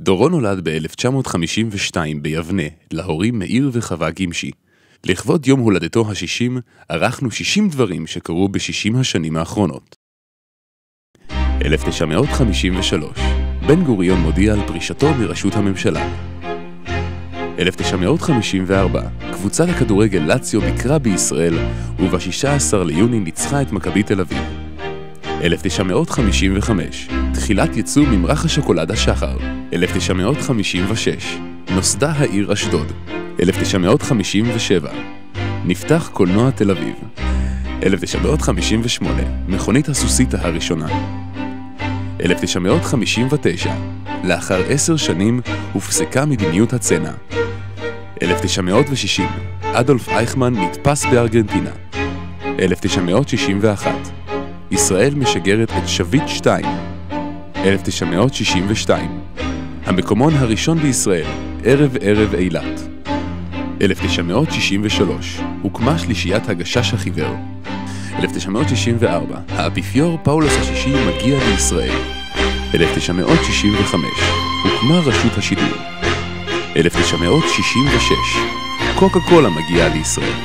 דורון נולד ב-1952 ביבנה, להורים מאיר וחווה גמשי. לכבוד יום הולדתו ה-60, ערכנו 60 דברים שקרו ב-60 השנים האחרונות. 1953, בן גוריון מודיע על פרישתו מראשות הממשלה. 1954, קבוצת הכדורגל לאציו ביקרה בישראל, וב-16 ליוני ניצחה את מכבי תל אביב. 1955, תחילת ייצוא ממרח השוקולד השחר. 1956, נוסדה העיר אשדוד. 1957, נפתח קולנוע תל אביב. 1958, מכונית הסוסיתא הראשונה. 1959, לאחר עשר שנים הופסקה מדיניות הצנע. 1960, אדולף אייכמן נתפס בארגנטינה. 1961, ישראל משגרת את שביט 2. 1962, המקומון הראשון בישראל, ערב ערב אילת. 1963, הוקמה שלישיית הגשש החיוור. 1964, האפיפיור פאולוס השישי מגיע לישראל. 1965, הוקמה רשות השידור. 1966, קוקה קולה מגיעה לישראל.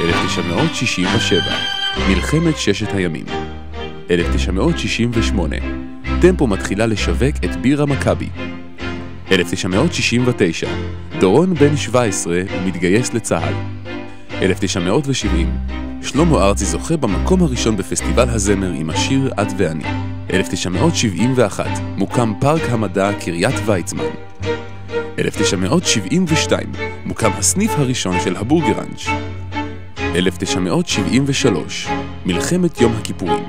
1967, מלחמת ששת הימים. 1968, טמפו מתחילה לשווק את בירה מכבי. 1969, דורון בן 17 מתגייס לצה"ל. 1970, שלמה ארצי זוכה במקום הראשון בפסטיבל הזמר עם השיר "את ואני". 1971, מוקם פארק המדע קריית ויצמן. 1972, מוקם הסניף הראשון של הבורגראנץ'. 1973, מלחמת יום הכיפורים.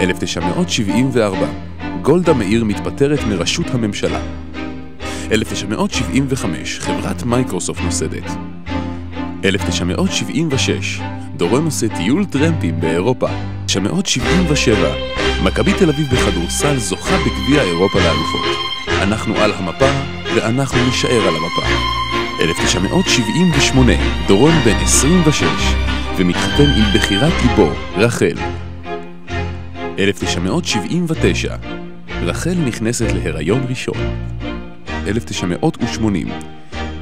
1974, גולדה מאיר מתפטרת מראשות הממשלה. 1975, חברת מייקרוסופט נוסדת. 1976, דורון עושה טיול טרמפים באירופה. 1977, מכבי תל אביב בכדורסל זוכה בגביע אירופה לאלופות. אנחנו על המפה, ואנחנו נשאר על המפה. 1978, דורון בן 26, ומתחתן עם בחירת ליבו, רחל. 1979, רחל נכנסת להיריון ראשון. 1980,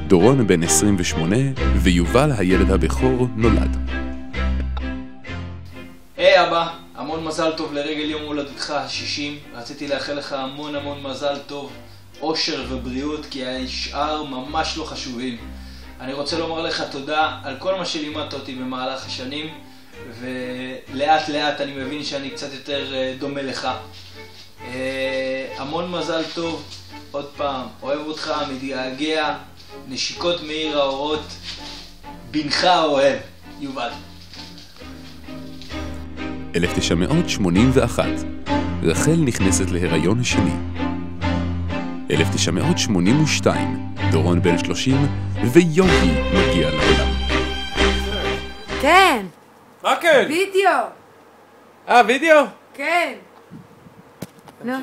דורון בן 28, ויובל הילד הבכור נולד. היי אבא, המון מזל טוב לרגל יום הולדתך ה-60. רציתי לאחל לך המון המון מזל טוב, אושר ובריאות, כי השאר ממש לא חשובים. אני רוצה לומר לך תודה על כל מה שלימדת אותי במהלך השנים, ולאט לאט אני מבין שאני קצת יותר אה, דומה לך. אה, המון מזל טוב, עוד פעם, אוהב אותך, מתגעגע, נשיקות מעיר האורות, בנך אוהב, יובל. 1981, רחל נכנסת להיריון השני. 1982, דורון בן 30, ויוגי מגיע לעולם. כן, מה כן? וידאו, אה, וידאו? כן. נו,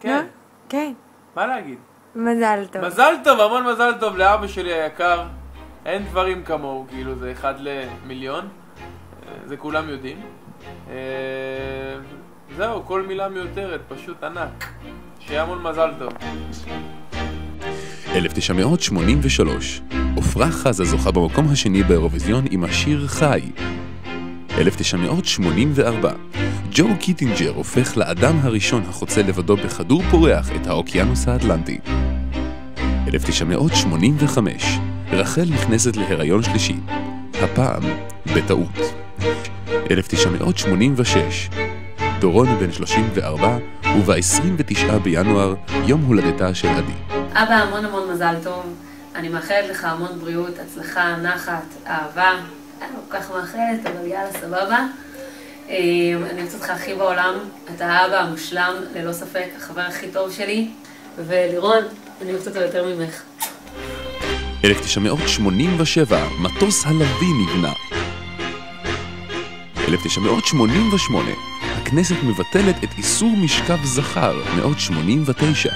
כן. נו, כן. מה להגיד? מזל טוב. מזל טוב, המון מזל טוב לאבא שלי היקר. אין דברים כמוהו, כאילו זה אחד למיליון. זה כולם יודעים. אה, זהו, כל מילה מיותרת, פשוט ענק. שיהיה המון מזל טוב. 1983, עפרה חזה זוכה במקום השני באירוויזיון עם השיר חי. 1984, ג'ו קיטינגר הופך לאדם הראשון החוצה לבדו בכדור פורח את האוקיינוס האטלנטי. 1985, רחל נכנסת להיריון שלישי, הפעם בטעות. 1986, דורון בן 34, וב-29 בינואר, יום הולדתה של עדי. אבא, המון המון מזל טוב. אני מאחלת לך המון בריאות, הצלחה, נחת, אהבה. אני לא כל כך מאחלת, אבל יאללה, סבבה. אה, אני אוהבת אותך הכי בעולם. אתה האבא המושלם, ללא ספק, החבר הכי טוב שלי. ולירון, אני אוהבת אותו יותר ממך. 1987, מטוס הלוי נבנה. 1988, הכנסת מבטלת את איסור משכב זכר, מאות 89.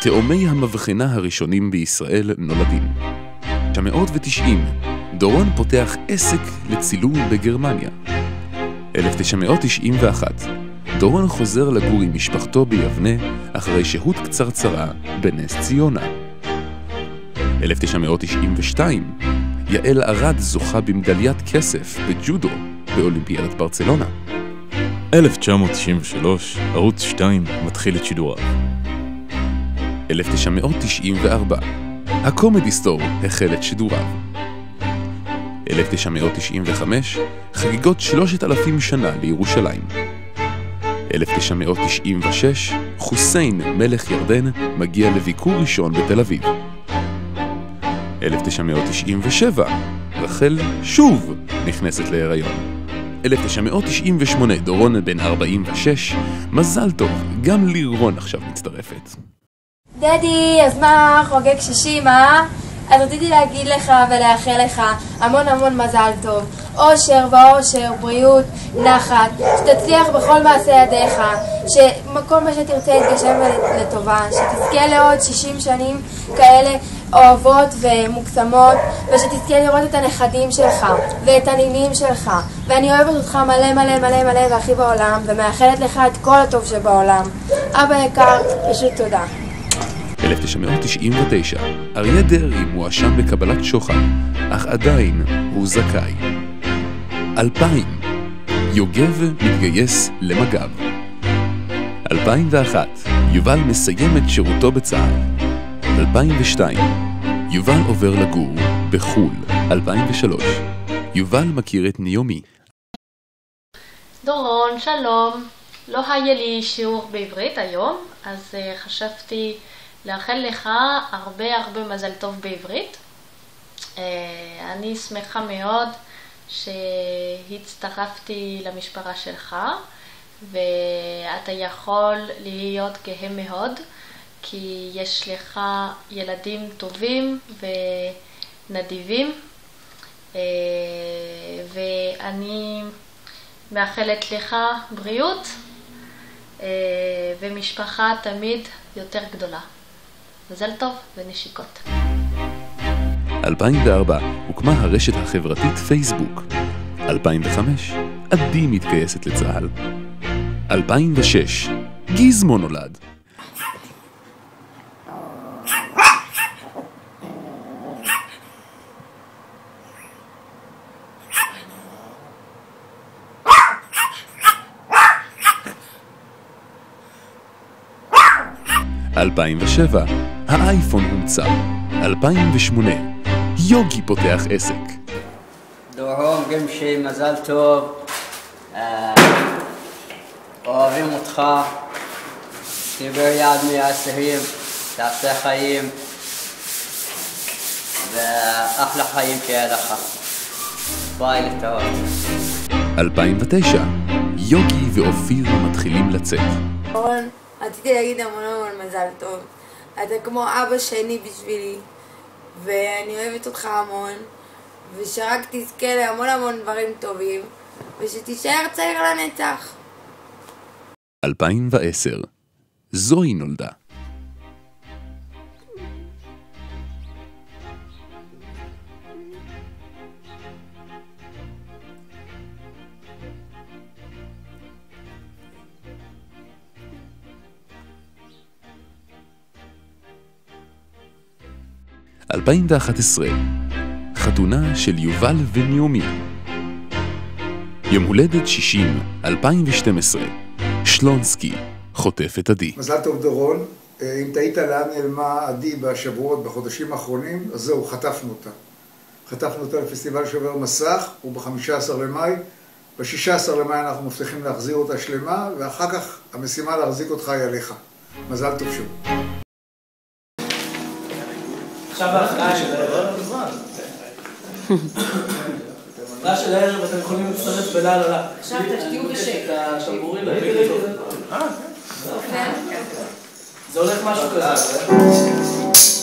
תאומי המבחנה הראשונים בישראל נולדים. 1990, דורון פותח עסק לצילום בגרמניה. 1991, דורון חוזר לגור עם משפחתו ביבנה אחרי שהות קצרצרה בנס ציונה. 1992, יעל ארד זוכה במדליית כסף בג'ודו באולימפיאדת ברצלונה. 1993, ערוץ 2 מתחיל את שידוריו. 1994, הקומדי סטור החל את שידוריו. 1995, חגיגות 3,000 שנה לירושלים. 1996, חוסיין, מלך ירדן, מגיע לביקור ראשון בתל אביב. 1997, רחל שוב נכנסת להיריון. 1998, דורון בן 46, מזל טוב, גם לירון עכשיו מצטרפת. דדי, אז מה, חוגג 60, אה? אז רציתי להגיד לך ולאחל לך המון המון מזל טוב. אושר ואושר, בריאות, נחת, שתצליח בכל מעשה ידיך, שכל מה שתרצה יתגשם לטובה, שתזכה לעוד 60 שנים כאלה אוהבות ומוקסמות, ושתזכה לראות את הנכדים שלך ואת הנינים שלך. ואני אוהבת אותך מלא מלא מלא מלא והכי בעולם, ומאחלת לך את כל הטוב שבעולם. אבא יקר, פשוט תודה. 1999, אריה דרעי מואשם בקבלת שוחד, אך עדיין הוא זכאי. 2000, יוגב מתגייס למג"ב. 2001, יובל מסיים את שירותו בצה"ל. 2002, יובל עובר לגור בחו"ל. 2003, יובל מכיר את ניומי. דורון, שלום. לא היה לי שיעור בעברית היום, אז uh, חשבתי לאחל לך הרבה הרבה מזל טוב בעברית. Uh, אני שמחה מאוד שהצטרפתי למשפחה שלך, ואתה יכול להיות גאה מאוד, כי יש לך ילדים טובים ונדיבים, uh, ואני מאחלת לך בריאות uh, ומשפחה תמיד יותר גדולה. מזל טוב ונשיקות. 2004 הוקמה הרשת החברתית פייסבוק. 2005 עדי מתגייסת לצה"ל. 2006 גיזמו נולד. אלפיים ושבע, האייפון הומצא. 2008, יוגי פותח עסק. דורון גמשי, מזל טוב. אה, אוהבים אותך. תהיה יד מהאסירים, תעשה חיים. ואחלה חיים שיהיה לך. ביי לטעות. 2009, יוגי ואופיר מתחילים לצאת. אורן, רציתי להגיד המון המון מזל טוב. אתה כמו אבא שני בשבילי, ואני אוהבת אותך המון, ושרק תזכה להמון המון דברים טובים, ושתישאר צעיר לנצח. 2010, זוהי נולדה. אלפיים ואחת עשרה, חתונה של יובל וניומי. יום הולדת 60, 2012, שלונסקי, חוטף את עדי. מזל טוב דורון, אה, אם תהית לאן נעלמה עדי בשבועות, בחודשים האחרונים, אז זהו, חטפנו אותה. חטפנו אותה לפסטיבל שובר מסך, הוא ב-15 למאי. ב-16 למאי אנחנו מבטיחים להחזיר אותה שלמה, ואחר כך המשימה להחזיק אותה היא עליך. מזל טוב שוב. עכשיו ההכרעה של הערב. ההכרעה של הערב, אתם יכולים להצטרף בלילה לה. עכשיו תשתיו בשקט. השמורים זה הולך משהו כזה.